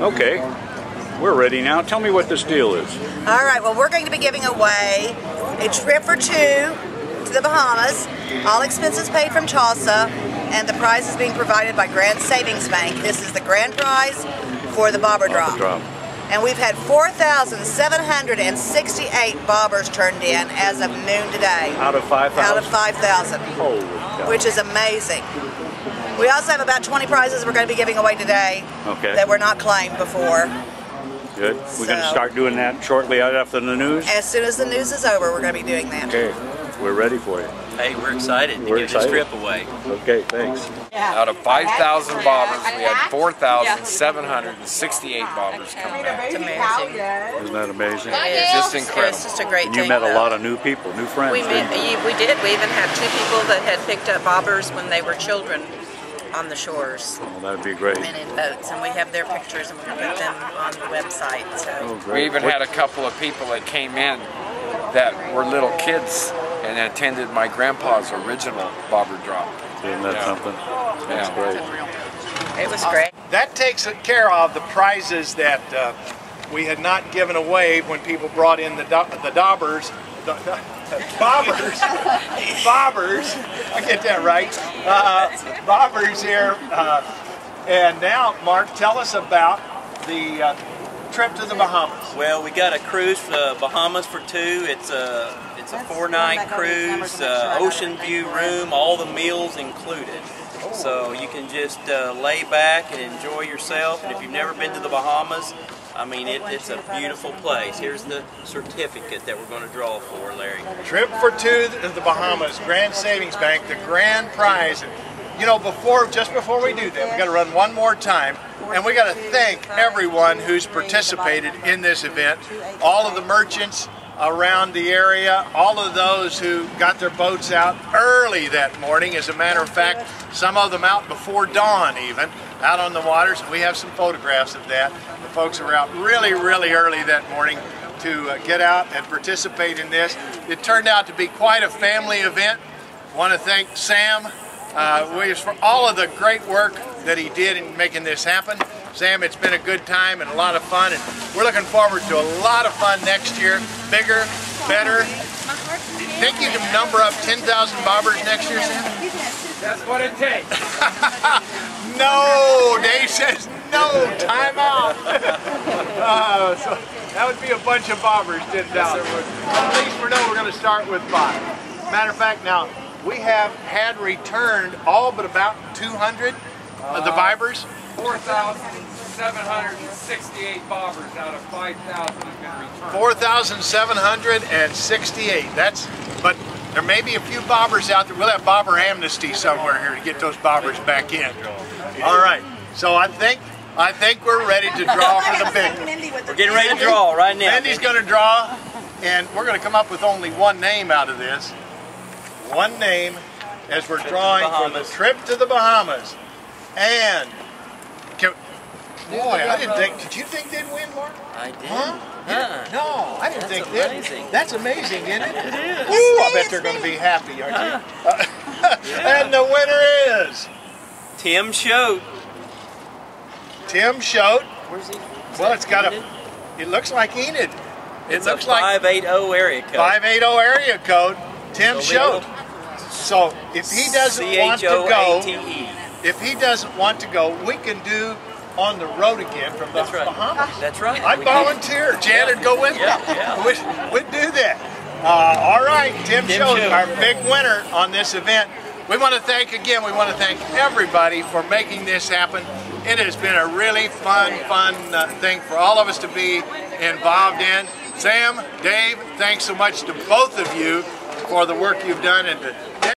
Okay, we're ready now. Tell me what this deal is. All right, well, we're going to be giving away a trip for two to the Bahamas, all expenses paid from Chausa, and the prize is being provided by Grand Savings Bank. This is the grand prize for the bobber drop. Drop. And we've had 4,768 bobbers turned in as of noon today. Out of 5,000? Out of 5,000, Holy cow. which is amazing. We also have about 20 prizes we're going to be giving away today Okay. that were not claimed before. Good. We're going to start doing that shortly after the news? As soon as the news is over, we're going to be doing that. Okay, we're ready for you. Hey, we're excited to We're give excited. this trip away. Okay, thanks. Out of 5,000 bobbers, we had 4,768 bobbers come back. It's amazing. Isn't that amazing? It's just It's just a great And you thing. met a lot of new people, new friends. We, didn't met, we did. We even had two people that had picked up bobbers when they were children on the shores Oh, that'd be great. and in boats, and we have their pictures and we put them on the website. So Oh, We even What- had a couple of people that came in that were little kids and attended my grandpa's original bobber drop. Isn't that Yeah. something? That's Yeah. great. it was great. That takes care of the prizes that uh, we had not given away when people brought in the do the daubers, the, the, bobbers, bobbers. I get that right. Uh, bobbers here, uh, and now Mark, tell us about the uh, trip to the Bahamas. Well, we got a cruise for the Bahamas for two. It's a it's a four night cruise, uh, ocean view room, all the meals included. So you can just uh, lay back and enjoy yourself. And if you've never been to the Bahamas, I mean, it, it's a beautiful place. Here's the certificate that we're going to draw for, Larry. Trip for two to the Bahamas, Grand Savings Bank, the grand prize. You know, before just before we do that, we got to run one more time, and we got to thank everyone who's participated in this event, all of the merchants around the area, all of those who got their boats out early that morning. As a matter of fact, some of them out before dawn even, out on the waters. We have some photographs of that. The folks were out really, really early that morning to uh, get out and participate in this. It turned out to be quite a family event. want to thank Sam uh, Williams for all of the great work that he did in making this happen. Sam, it's been a good time and a lot of fun, and we're looking forward to a lot of fun next year. Bigger, better. Think you can number up 10,000 bobbers next year, Sam? That's what it takes. No, Dave says no, time out. uh, so that would be a bunch of bobbers, 10,000. At least we know we're going to start with five. Matter of fact, now, we have had returned all but about 200 of the bobbers. 4,768 bobbers out of 5,000 have been returned. 4,768. That's, but there may be a few bobbers out there. We'll have bobber amnesty somewhere here to get those bobbers back in. All right. So I think I think we're ready to draw for the big. We're getting ready to draw right now. Andy's going to draw, and we're going to come up with only one name out of this. One name as we're drawing for the trip to the Bahamas. And, can, boy, I didn't think, did you think they'd win, Mark? I did. Huh? Huh. No, I didn't That's think that. amazing. That's amazing, isn't it? It is. Ooh, I bet they're going to be happy, aren't you? Uh-huh. Uh, and the winner is Tim Choate. Tim Schote. Where's he? Well, it's got a, it looks like Enid. It It's a looks like 580 area code. 580 area code, Tim So. So if he doesn't want to go, if he doesn't want to go, we can do on the road again from the That's right. Bahamas. That's right. Did. volunteer. Jan would go with me. Yeah, yeah. We'd, we'd do that. Uh, all right, Tim, Tim our big winner on this event. We want to thank again, we want to thank everybody for making this happen. It has been a really fun, fun uh, thing for all of us to be involved in. Sam, Dave, thanks so much to both of you for the work you've done and to